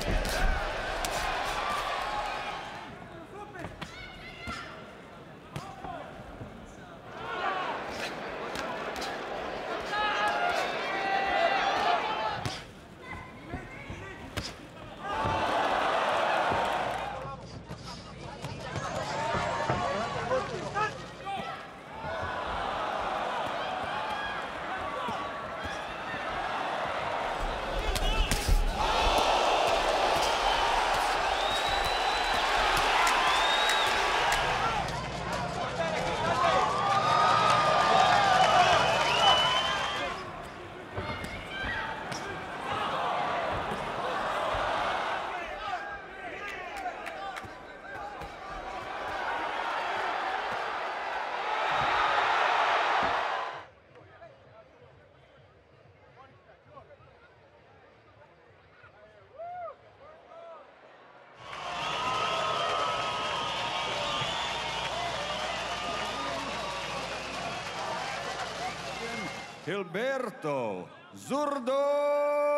Thank. Gilberto Zurdo